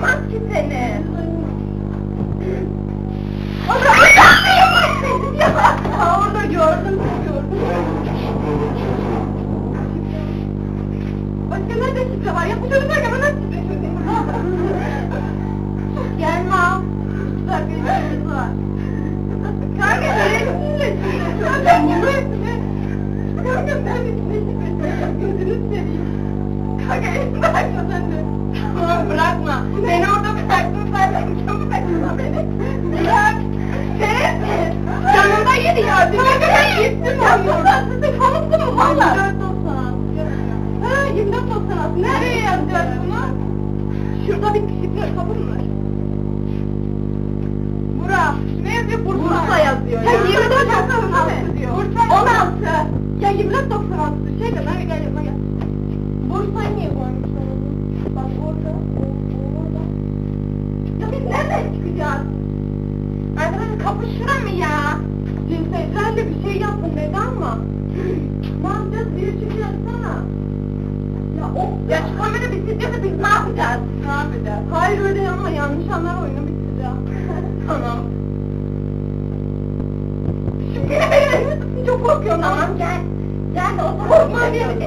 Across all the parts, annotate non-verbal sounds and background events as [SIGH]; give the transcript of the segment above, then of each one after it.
duymaz ki seni.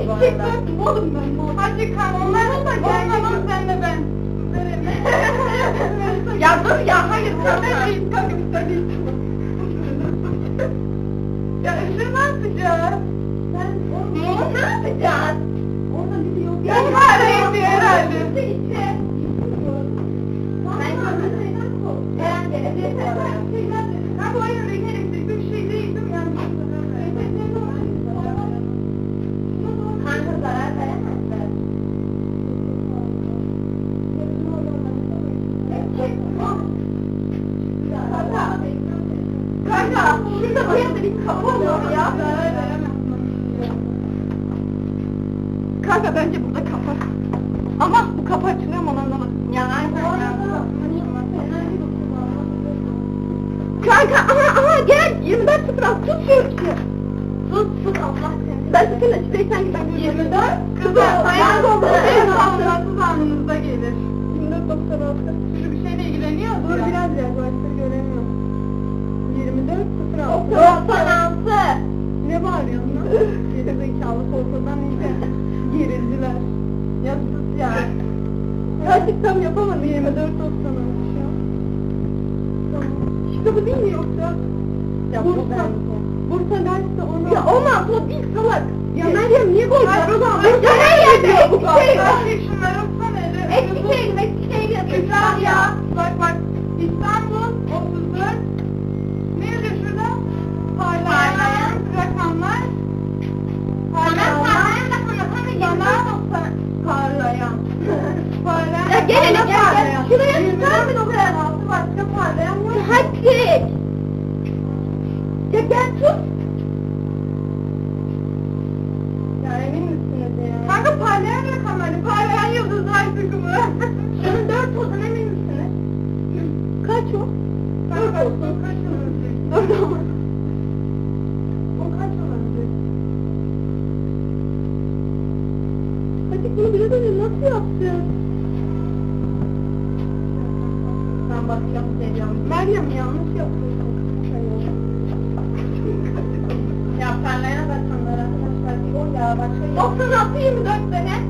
bu arada. Oğlum. Hadi kan koy. Ya her yerde Eskişehir. Eskişehir, Eskişehir yazıyor. İtalya. Bak bak. İstanbul 34. Ne yazıyor şurada? Parlayan rakamlar. Parlayan rakamlar. Parlayan parlayan. parlayan. Ya gene ne parlayan? Şuraya tutar mı o kadar altı başka parlayan var. Hadi. Ya gel tut. kaç yıl ölecek? Dur ama. O kaç yıl ölecek? Hadi bunu nasıl yaptın? Ben bakacağım seviyorum. Meryem yanlış yaptın. Ya parlayana bakanlar arkadaşlar. O ya başka. 96-24 sene.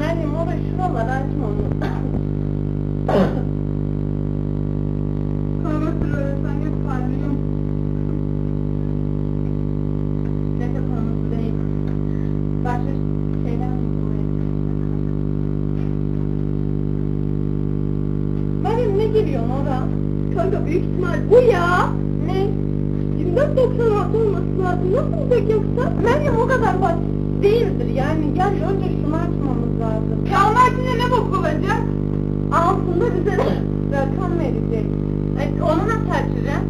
Meryem orası valla ben kim onu? Sonra sen yok kalbim. Ne de konusu değil. Başka şeyden Meryem ne giriyorsun oraya? Kanka büyük ihtimal bu ya. Ne? 24.96 olması lazım. Nasıl olacak yoksa? Meryem o kadar basit değildir. Yani gel önce şunu açmamız lazım. Çalma içinde ne bakılacak? Aslında bize rakam verecek. Evet, onu nasıl açacağım?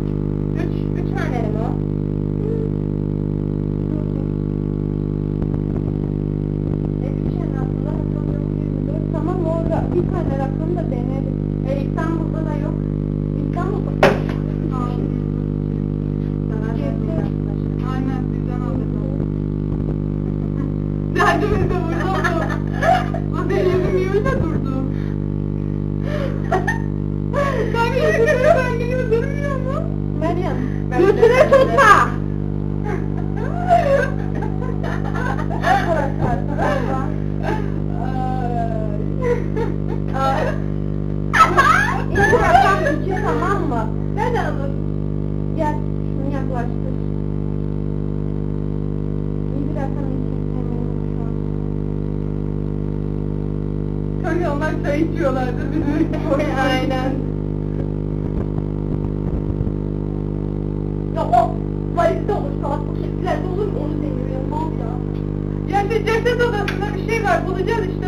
взяли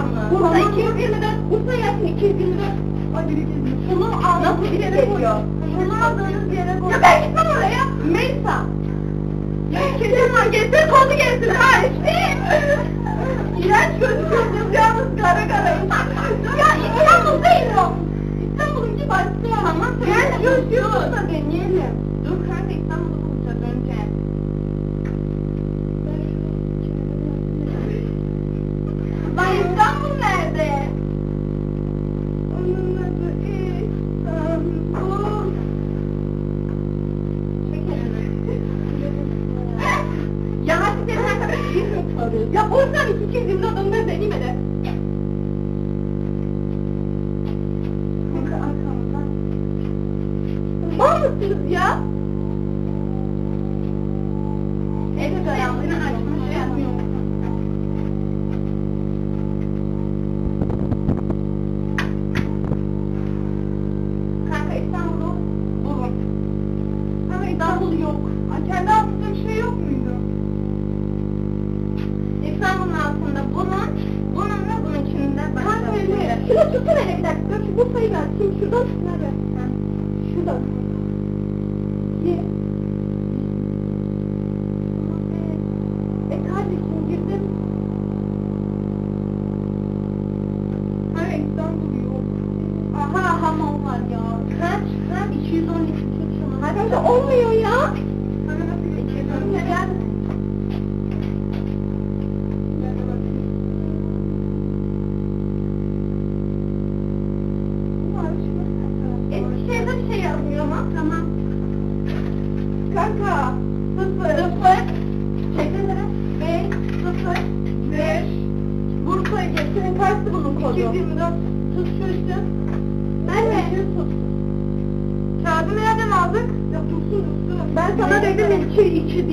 Bakanlığı. Burada 224, Bursa Yasin 224. Hadi bir Bunu aldığınız yere koyuyor. Bunu aldığınız yere koyuyor. Ya ben gitmem oraya. Meysa. Ya kesin markette konu gelsin. Ha işte. İğrenç gözüküyorsunuz yalnız kara kara. ya İstanbul değil o. İstanbul'un ki başka. Tamam. Yani gözüküyorsunuz da deneyelim. İstanbul nerede? Onun adı İstanbul. ya hadi sen arkadaşım. Ya bozdan iki kez imdat onları deneyim de. Mal mısınız ya? Tutsana bir dakika. Şu bu sayı ben. Şimdi şuradan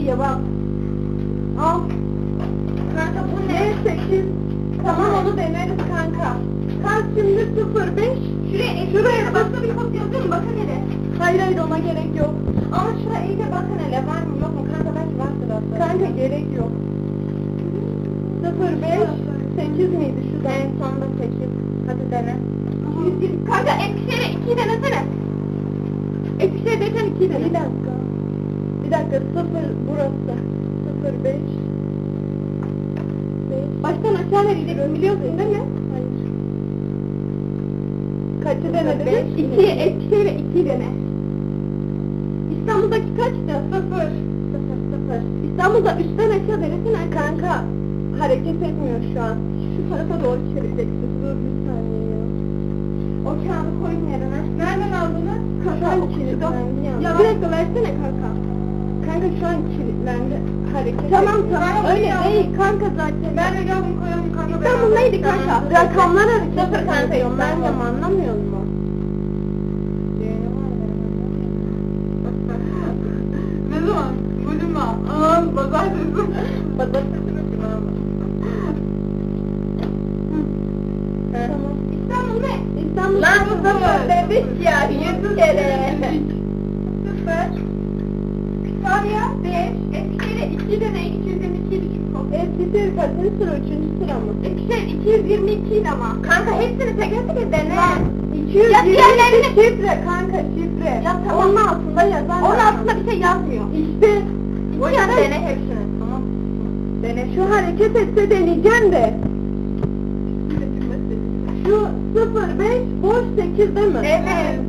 iki diye nereye biliyorsun değil mi? Hayır. Kaçı denedin? İki, Eskişehir'e iki dene. İstanbul'daki kaçtı? Sıfır. Sıfır, sıfır. İstanbul'da üstten aşağı denesene kanka. Hareket etmiyor şu an. Şu tarafa doğru çevireceksin. Dur bir saniye ya. O kağıdı koyun yerine. Nereden aldınız? Kanka kilitlendi ya. Ya bir dakika versene kanka. Kanka şu an kilitlendi. Hareket Tamam tamam öyle değil kanka zaten. Ben de yazdım koyalım kanka. İstanbul neydi kanka? Rakamlar hareket. Sıfır kanka yollar mı anlamıyor musun? ne zaman? Bugün mü? Aa, pazartesi. Pazartesi mi? Tamam. İstanbul ne? İstanbul. Lan sıfır dedik ya yüz kere. Eskişehir kaçıncı sıra? Üçüncü sıra mı? Eskişehir 222 ile ama. Kanka hepsini teker teker dene. 222 ya diğerlerini şifre kanka şifre. Ya tamam. Onun altında yazar. Onun altında bir şey yazmıyor. İşte. O yüzden dene hepsini. Tamam. Dene. Şu hareket etse deneyeceğim de. Şu 05 boş 8 değil mi? Evet.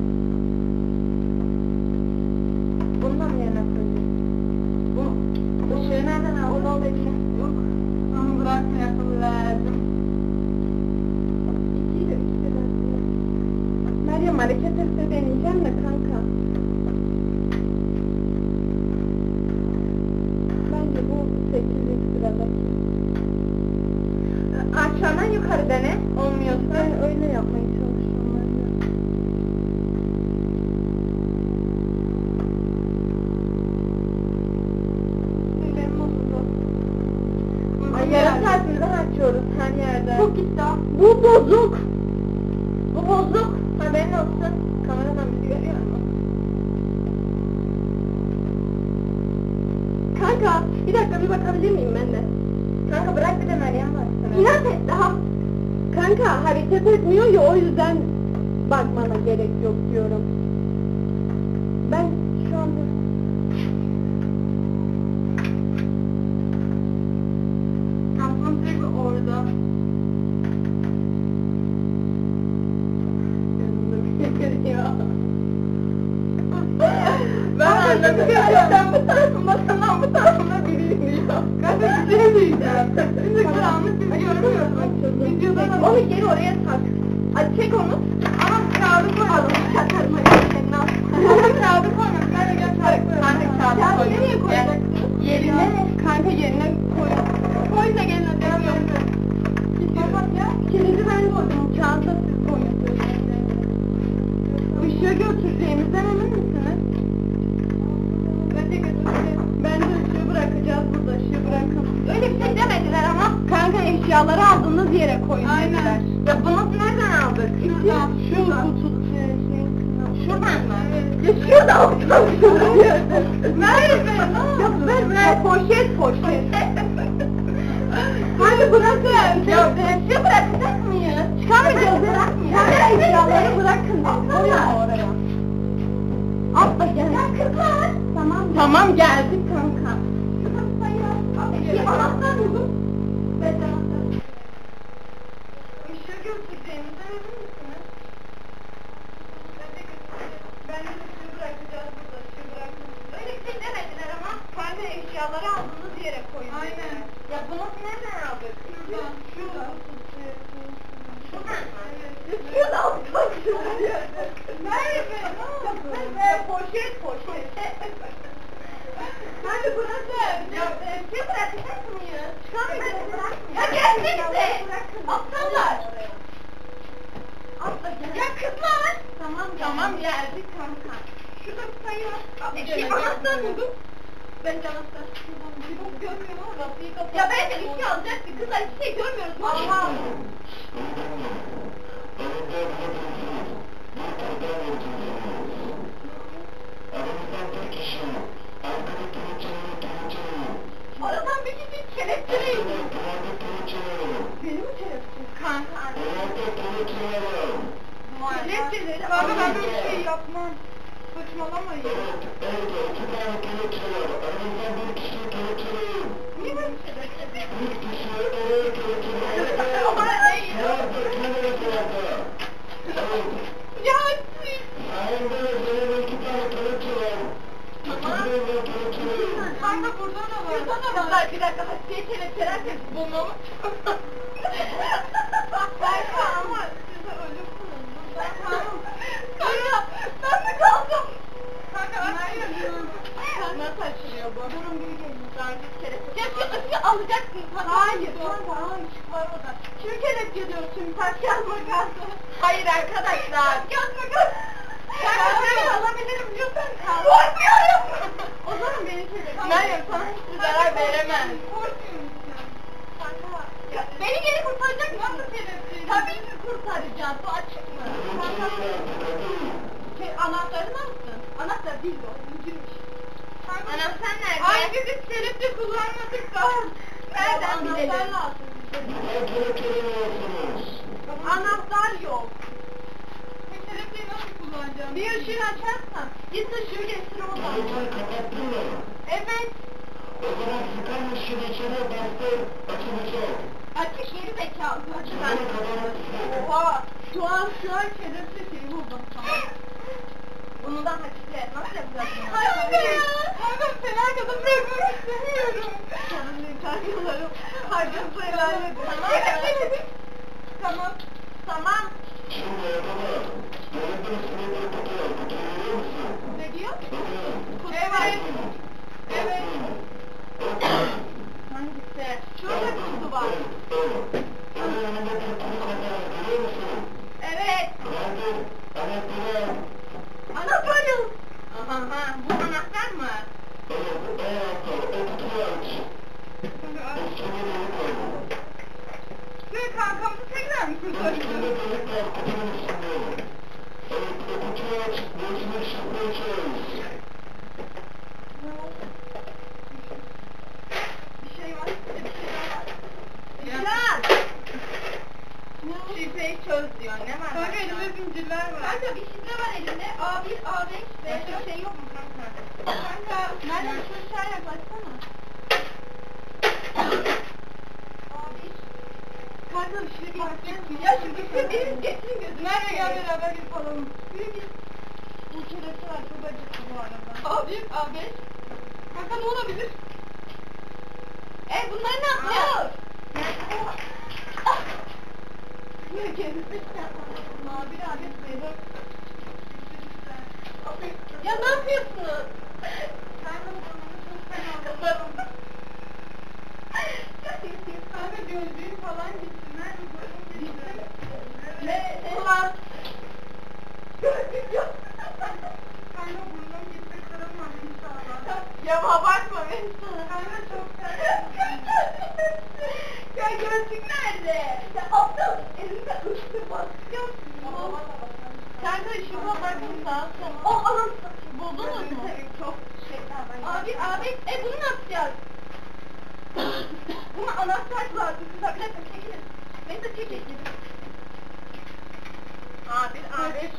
Bir dakika bir bakabilir miyim ben de? Kanka bırak bir de Meryem var. İnat et daha. Kanka hareket etmiyor ya o yüzden Poşet. Hadi bırakın. Ya ışığı bırakacak mıyız? Çıkamayacağız. Bırakmayacağız. eşyaları bırakın. Koyun oraya. Atla gel. Ya kızlar. Tamam. Tamam geldik kanka. Bir anahtar buldum. Beş anahtar. Işığı götüreceğimizden emin misiniz? Ben de götüreceğim. Ben de ışığı bırakacağız burada. Işığı bırakın. Öyle bir şey demediler Kanka eşyaları aldığınız yere koyun. Aynen. Ya bunu nereden aldık? Şuradan. Şuradan. Şuradan? Şuradan şuraya. Merve ne oldu? poşet poşet. Hadi burası. Ya kim bırakacak mıyız? Çıkamayacağız. Ya gelsenize. Aptallar. Atla Ya kızlar. Tamam Tamam geldik kanka. Şurada sayı var. Şey, anahtar buldum. Bir bok görmüyorum ama kapıyı kapat. Ya bence bir şey alacaktı. Kızlar hiçbir şey görmüyoruz. Allah. Aradan bir kişi kelepçeleyin. Benim mi kelepçe? Kanka. Kelepçeleri. Kanka ben böyle bir şey yapmam. Saçmalamayın. Niye böyle bir Ama hayır. Ya siz. Kanka burada da var. Burada da var. Bir dakika hasiye kelepçeler de bulmamız Kanka ama. Kanka mi kaldım? Kanka açıyorum. Nasıl açılıyor bu? Durum gibi geliyor. Daha kelepçe. Ya şu ışığı alacaksın. Hayır. Kanka. Işık var orada. Kimi kelepçe diyorsun şimdi? Taş kağıt makas. Hayır arkadaşlar. Kağıt makas. Kanka ben alabilirim diyorsan kal. Korkmuyorum. O zaman beni kelepçe. Meryem sana hiçbir zarar veremem. Korkmuyorum. Beni geri kurtaracak mısın? Kelepçe? Tabii ki kurtaracağım. Bu açık mı? Şey, anahtarı ne yaptın? Anahtar değil bu. Zincirmiş. Anahtar nerede? Ay biz kelepçe kullanmadık da. Nereden bilelim? Anahtar lazım. Anahtar yok. Kelepçeyi nasıl kullanacağım? Bir ışığı açarsan. Git ışığı getir oradan. Evet. Açık geri zekalı. Açık. Oha. Şu an şu an kelepçe şeyi buldum. Tamam. Bunu da haçlı. Nasıl yapacaksın? Hayır ya. Kanka seni arkada bırakmak istemiyorum. Canım çarpılarım. Harcam sayılarla. Tamam. Tamam. Tamam. Ne diyor? Evet. Evet. Hangisi? Şurada kutu var. Evet. Anahtar yok. Aha, aha. Bu anahtar mı? Ve kankamızı tekrar mı kurtaracağız? Bir şey var. Bir şey var. İcran! Çöz diyor. Ne var? Kanka elimde zincirler var. Kanka bir şifre var elinde. A1, A5, Başka bir şey yok mu kanka? Kanka nereden şu aşağı yaklaşsana. A1. Kanka bir yaksana. Ya şu ışığı biriniz getirin gözüme. Nerede gel beraber. Yürü git. Bu kelepçe var çok acıktı bu arada. A1, A5. Kanka ne olabilir? E bunları ne yapacağız? Ah! Ya ne yapıyorsunuz? Kanka gözlüğüm falan gitti? Ne? Ulan. Gözlük yok. Kırılmadı inşallah. Ya abartma beni sana. Kanka çok [LAUGHS] Ya gözlük nerede? Ya aptal elinde ışık bakıyor musun? Kanka ışığa bakın sağa sola. O anam buldunuz mu? Çok şeyler Abi abi e bunu ne yapacağız? Buna anahtar lazım. Kızlar bir dakika çekilin. Beni de çekilin. Abi abi.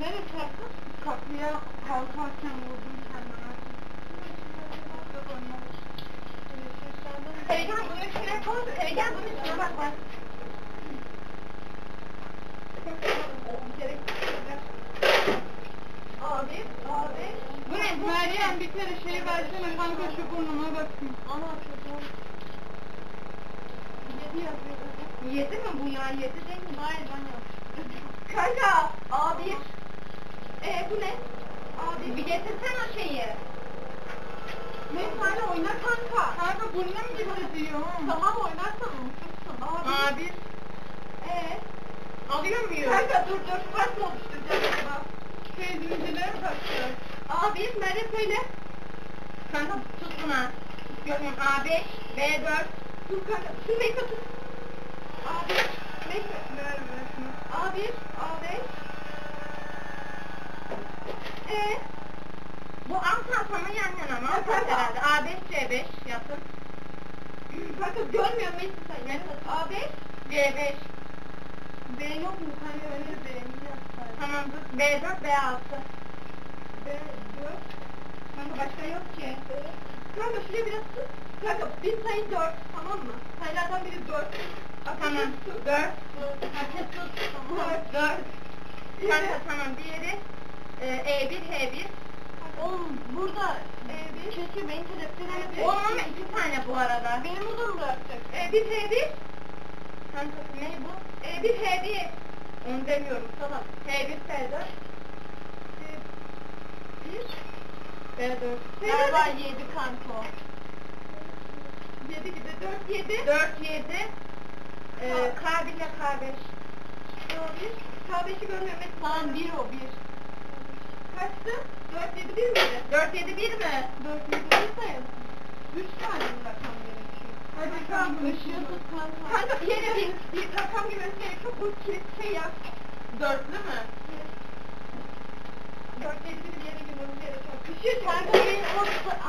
Nereye çarptın? Kapıya kalkarken vurdum kendime. Sevgen bunun üstüne koy. Sevgen bunun üstüne bak bak. Abi, abi. Bu ne? Meryem bir kere şey versene kanka şu burnuma bakayım. Ana çocuğum. Yedi yazıyor. Yedi mi bu ya? Yedi değil mi? Hayır ben yaptım. Kanka, abi. Ee bu ne? Abi bir getirsen o şeyi. Ne sahne oyna kanka. Kanka burnum gibi diyor. Tamam oynarsan unutursun abi. Abi. Ee? Alıyor muyum? Kanka dur dur. Bak ne oluşturacak bak. Teyzemizlere bakacağız. Abi nerede söyle? Kanka tut buna. Görmüyorum A5, B4. Dur kanka. Şu Mekka tut. A5, Mekka. Ver ver şunu. A1, A5. Ee? Bu alt alfamı yan yana mı? Evet. herhalde. A5, C5 yapın. Kanka görmüyorum Mesut sen. Evet. A5. C5. B yok mu? Kanka öyle B'ni yapsaydı. Tamam dur. B4, B6. B4. Kanka başka yok ki. Kanka şuraya biraz tut. Kanka bir sayı 4 tamam mı? Sayılardan biri 4. Tamam. 4. Herkes tut. Tamam. 4. Kanka tamam diğeri E1, H1. Oğlum burada E1. Keşke benim kelepçeleri Onun ama iki tane bu arada. Benim mı bırakacak? E1, H1. Kanka ne bu? E1, H1. Onu demiyorum salak. H1, S4. Bir. B4. Galiba 7 kanka o. 7 gibi 4 7. 4, 7. E, K1 ile K5. K1. K5'i görmüyorum. Tamam 1 o 1. Kaçtı? 4 7 1 miydi? 4, 7, 1 mi? 4 7 1 sayın. 3 tane mi rakam gerekiyor? Hadi kanka ışığı tut kanka. Kanka bir yere bir, bir rakam gibi gerekiyor. Bu şey yap. Dörtlü mü? 4 7 bir yere girmemiz gerekiyor. Işığı kanka benim o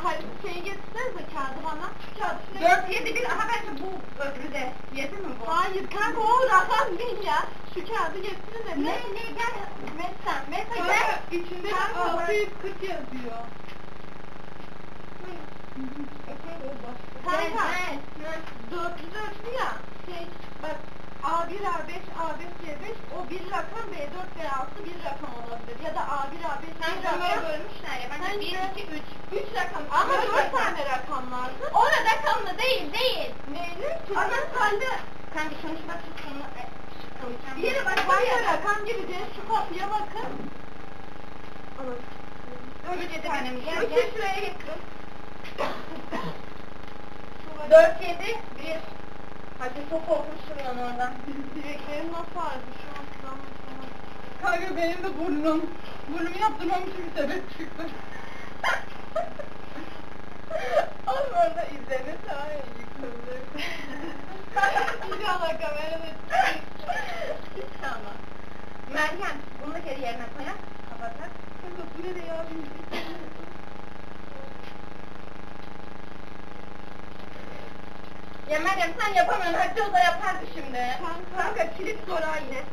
hani şeyi getirsenize kağıdı bana. Kağıdı şuraya 4, 7, 1. Aha bence bu öbürü de. 7 mi bu? Hayır kanka o rakam değil ya. Şu kağıdı getirin de. Ne ne gel. Mesela, mesela Kanka, gel. içinde Kanka, 640 yazıyor. Kanka, ne? dörtlü dörtlü ya. Şey, bak A1, A5, A5, C5 o bir rakam B4, B6 bir rakam olabilir. Ya da A1, A5, bir rakam. böyle bölmüşler ya. Bence Bence 1, 2, 3. 3 rakam. Ama Dört 4 rakam. tane rakam vardı. Orada rakamlı değil değil. Neyli? Ama kaldı. Kanka e, koyacağım. Bir yere bak ya rakam diye şu kapıya bakın. Öbür [LAUGHS] yedi benim. Gel gel. şuraya getirin. 4, 7, 1. Hadi çok korkmuşum lan oradan. Direklerim nasıl ağrıdı şu an kullanmasına. Kanka benim de burnum. Burnumu yaptırmam için bir sebep çıktı. Oğlum orada izleme sahi yıkıldı. İnşallah kamerada İnşallah. Meryem, bunu da geri yerine koyar. Kapatak. Kanka bu ne de ya? Ya Meryem sen yapamıyorsun. Hadi o da yapardı şimdi. Kanka. Kanka kilit zor ha yine.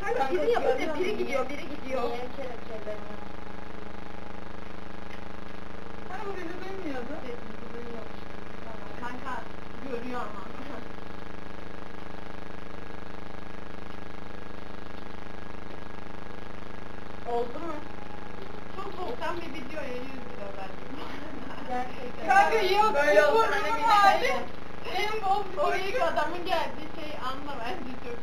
Kanka biri yapınca biri gidiyor, biri gidiyor. Kanka bu bizi duymuyordu. Kanka görüyor ama. Oldu mu? Soğuktan bir videoya 100 lira verdim. Kanka yok, Böyle burnumun Hani bir hali. şey- Benim o, o ilk adamın geldiği şeyi anla bence çok.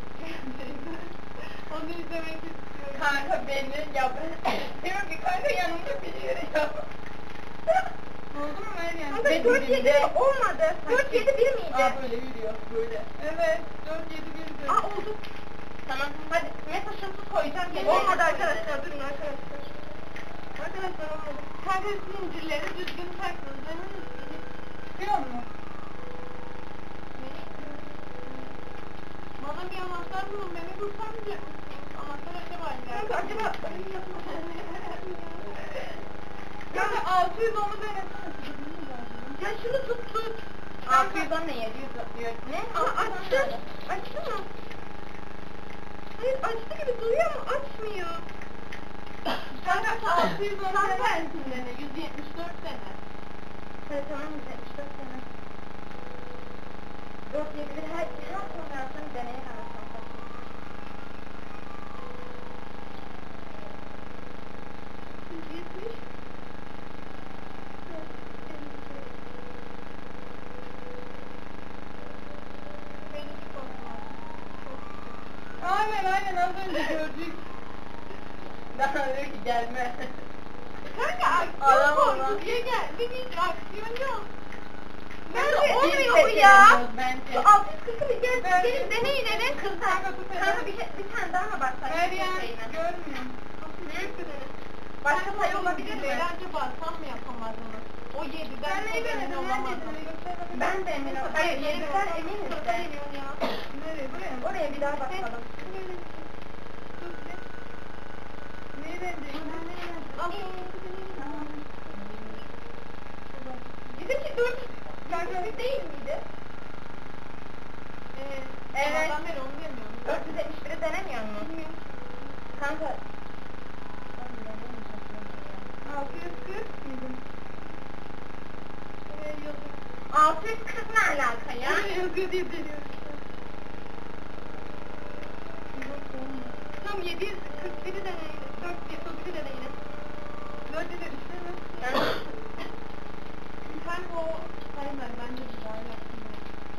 Onu izlemek istiyorum. Kanka beni ya ben diyorum ki kanka yanımda biri yürüyor. Oldu mu Meryem? Kanka 4 7 olmadı. 4 7 1 miydi? Aa böyle yürüyor, böyle. Evet, 4 7 1 Aa oldu. Tamam hadi taşınsız koyacağım. Olmadı arkadaşlar, durun arkadaşlar. Arkadaşlar olmadı. Kanka zincirleri düzgün emin misiniz? Biliyor musun? Bana bir anahtar bulun, beni kurtarmayacak mısınız? Anahtar acaba? Kanka acaba Kanka 610'u denesene. Ya şunu tut tut. 610 ne 700 diyor. Ne? Ama 610 açtı. Açtı mı? Hayır açtı gibi duruyor ama açmıyor. Kanka 610 Tam tersinde ne? 174 sene. Evet tamam 174 sene. 4 7 1 her her kombinasyonu deneye kalsam. Aynen aynen az önce gördük. Daha diyor ki gelme. Kanka aksiyon korku diye geldi hiç aksiyon yok. Bence Nerede olmuyor bu ya? bence. Şu 640'ı bir gel, gelin deneyin hele kızlar. Kanka bir, bir tane daha mı baksak? Meryem, görmüyor. Başka sayı olabilir mi? acaba sen mi yapamadınız? O 7'den Ben neyi denedim? Ben de eminim. Hayır, yedikten eminiz de. Nereye buraya mı? Oraya bir daha bakalım. Bizimki 4 yani değil miydi? Evet. Ben onu demiyorum. 471'i denemiyor mu? Kanka 640 mıydı? Buraya yazıyor. 640 ne alaka ya? Yazıyor diye deniyorum. Tam 741'i deneyin. 431'i deneyin. 4 de işte mi? Kanka o sayılır bence güzel yaptım.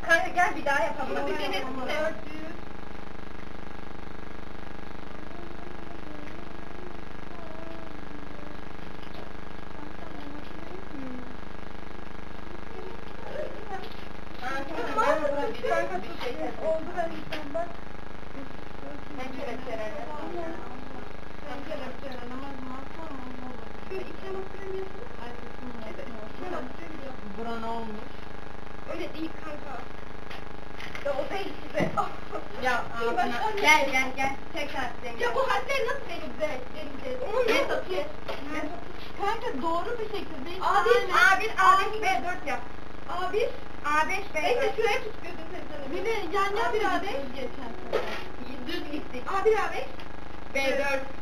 Kanka gel bir daha yapalım. Ama Bir ben denesin yapamadım. de. 400. Kanka bir şey Oldu ben işte bak. Ben kelepçelerle. Sen kelepçeyle namaz mı Şu içine bastırabiliyorsun. Buran olmuş. Öyle değil kanka. Ya o değil size. Ya ağzına. Gel gel gel. Tekrar dene. Ya bu harfleri nasıl vereceğiz? vereceğiz? Onun ne satıyor? Kanka doğru bir şekilde işte A1, aynen. A1, A5, B4 yap. A1. A5, Neyse B4. şuraya tut gözünü seveyim. Bir de yan yan A1, bir A5. gidiyoruz geçen sefer. Düz gittik. A1, A5. B4.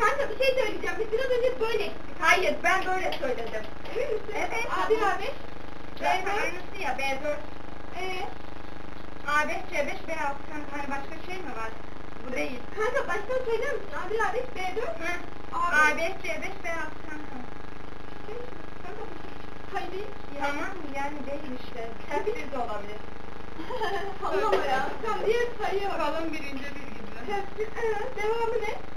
Kanka bir şey söyleyeceğim. Biz biraz önce böyle gittik. Hayır ben böyle söyledim. Emin misin? Evet. A1, A5. Zaten B4. aynısı ya B4. Ee, A5, C5, B6. Kanka hani başka şey mi var? Bu değil. kanka baştan söyler misin? A1, A5, B4. Hı. A5. A5, C5, B6 kanka. Kanka haydi. Tamam yani değil işte. Ters bir de olabilir. [LAUGHS] Sallama ya. Sen diğer sayıya bak. Kalın birinci bir gibi. Tespit, evet. Devamı ne?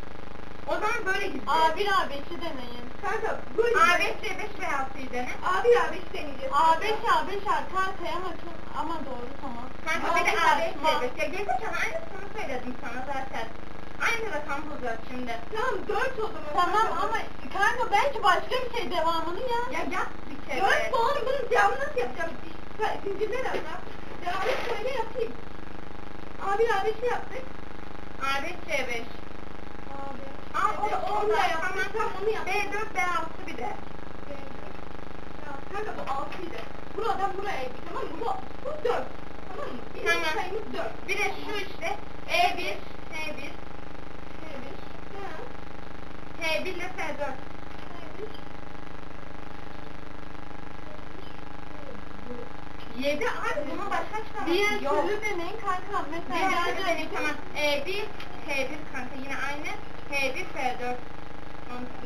O zaman böyle gideceğiz. A1 A5'i deneyin. Kanka böyle. A5, C5, B6'yı dene. A1, A5 deneyeceğiz. A5 A5 arka arkaya bakın ama doğru tamam. Kanka bir de Altı A5, saçma. C5. Ya gerizekalı aynısını söyledim sana zaten. Aynı rakam bulacağız şimdi. Tamam 4 o zaman. Tamam ama kanka belki başka bir şey devamını ya. Ya yap bir kere. 4 mu oğlum bunun cevabını nasıl yapacağım? Zincirler ama. Cevabını söyle yapayım. A1, A5'i yaptık. A5, C5. Aa, o da onu da yaptık. Tamam. Tamam onu yaptık. B4, B6 bir de. Ya kanka bu 6 idi. Buradan buraya eğdik tamam mı? Bu, bu 4. Tamam mı? Bizim Tamam. sayımız 4. Bir de şu işte E1, H1, H1 ile F4. 7 abi buna başka çıkamaz. Diğer türlü deneyin kanka. Mesela Diğer türlü deneyin tamam. E1, H1 kanka yine aynı. H1, F4.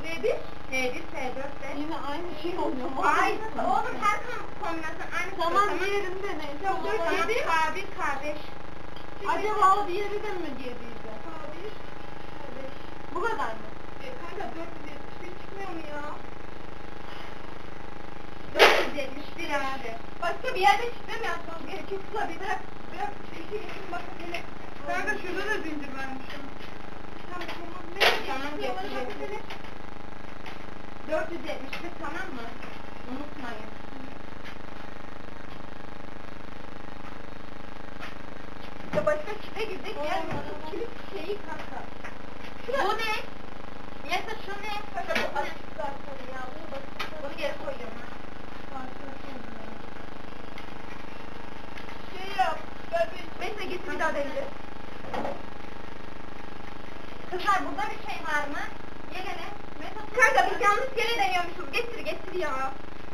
Nedir? H1, F4 de. Yine aynı şey oluyor mu? Aynısı oğlum her kom- kombinasyon aynı. Tamam diğerini deneyin. Tamam, Tamam, dört, Tamam, yedi. K1, K5. Acaba o diğeri de mi yediydi? Bu kadar mı? E, kanka 471 çıkmıyor mu ya? 471 abi. Başka bir yerde yapmamız gerekiyor. Sıla bir biraz bir geçin bakın hele. Kanka şurada da zincir vermişim. Tamam getir, getir. hele. 471 tamam mı? Unutmayın. Ya başka çize girdik tamam. kilit şeyi kanka. Bu ne? Yasa şu ne? Kanka bu açık zaten ya. Bunu geri koyuyorum. Şey yap. Neyse git bir daha deneyeceğiz. Kızlar burada bir şey var mı? Gelene. Kanka biz yanlış yere deniyormuşuz. Getir getir ya.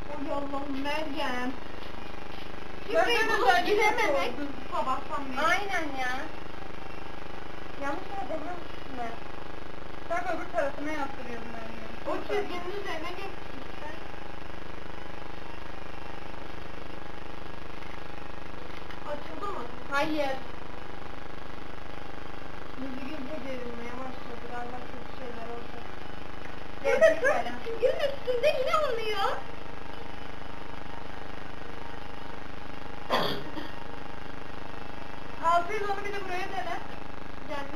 Oy Allah'ım Meryem. Gördünüz bulup mü? girememek. Sabahtan beri. Aynen ya. Yanlış yere deniyormuşsun ben. Bak öbür tarafına yaptırıyorum ben ya. O çizginin üzerine geç. Açıldı mı? Hayır. Yüzü gözü gerilmeye başladı. Galiba kötü şeyler olacak. Kanka şu çizginin üstünde yine olmuyor. Onu bir de buraya dene. Yani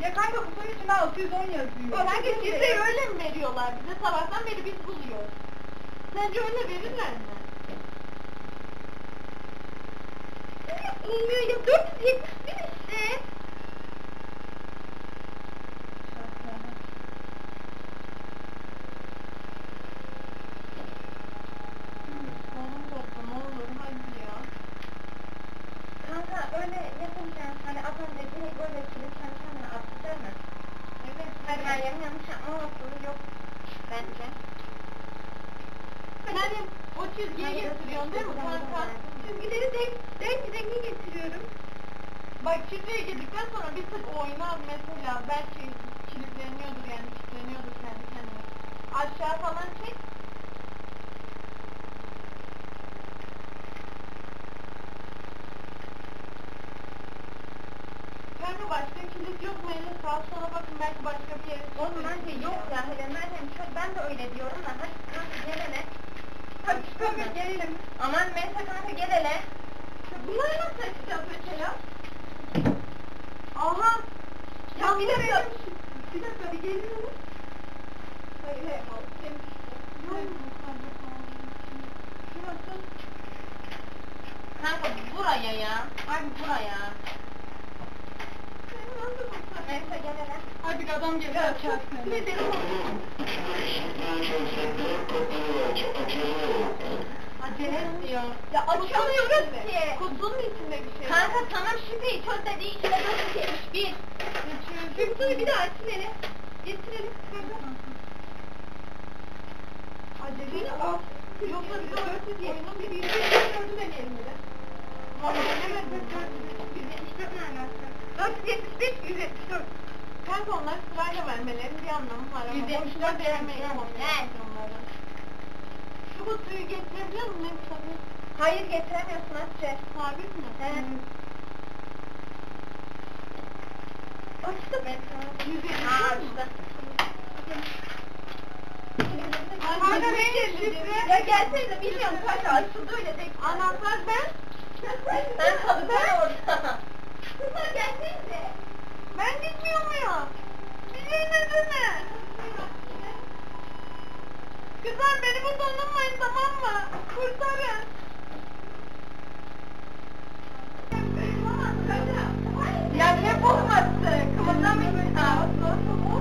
Ya kanka bu soru içinde 610 yazıyor. Kanka şifreyi öyle mi veriyorlar bize? Sabahtan beri biz buluyoruz. Sence öyle verirler mi? Olmuyor ya 471 işte. Oğlum topla ne olur hadi ya. Kanka öyle yapınca hani az önce direkt böyle kilit kendi kendine attı değil mi? Evet. Hadi Meryem yanlış yapma olasılığı yok bence. Meryem o çizgiyi Hayır, getiriyorsun değil mi çizgiden kanka? dolayı. Çizgileri denk, denk renkli getiriyorum. Bak şifreye girdikten sonra bir tık oynar mesela belki kilitleniyordur yani kilitleniyordur kendi kendine. Aşağı falan çek. Kanka Elif? Sağa sola bakın belki başka bir yere Oğlum bence yok ya hele Meryem çok ben de öyle diyorum da hadi kanka gel hele. Hadi kanka gelelim. Aman Melisa kanka gel hele. Bunları nasıl açacağız mesela? Aha! Ya bir dakika, bir dakika bir gelin olur. Hayır, hayır, hayır. Şurası. Kanka buraya ya. Abi buraya. Melisa gel hele. Hadi adam gelir Ya açar çok seni. bir derim Acele etmiyor. Ya açamıyoruz ki. Kutunun içinde bir şey. Kanka tamam şifreyi çöz dediği içine nasıl gelmiş bir. Daha açın hele. Getirelim. Acele al. Yoksa bir de örsüz oyunun bir yüzü dördü deneyelim bir de. Yüz yetmiş beş, yüz yetmiş dört. Kanka onlar sırayla vermelerin bir anlamı var ama 174 boşuna evet. onları. Şu kutuyu getirebiliyor musun Nefis abi? Hayır getiremiyorsun Hatice. Sabit mi? Evet. Açtım. Yüz yetmiş Aa dört mü? açtı. Kanka ne şifre? Ya gelseydi bilmiyorum kanka açıldı öyle değil. Anahtar ben. Sen kalıplar orada. Kızlar gelsenize. Ben gitmiyor muyum? Bir ne deme. Kızlar beni burada unutmayın tamam mı? Kurtarın. Ya ne bulması? Kımıldamayın. Ha, Sen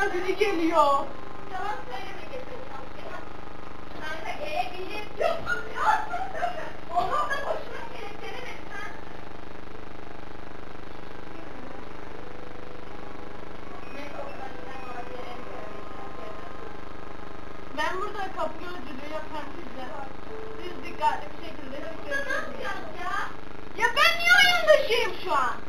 sana biri geliyor. Yalan söyleme geliyor. Kanka gelebilir. Yok yok. Oğlum da koşmak gerek denemedim sen. Ben burada kapı gözcülüğü yaparım size. Siz dikkatli bir şekilde... Bunu nasıl yapacağız ya? Ya ben niye oyun dışıyım şu an?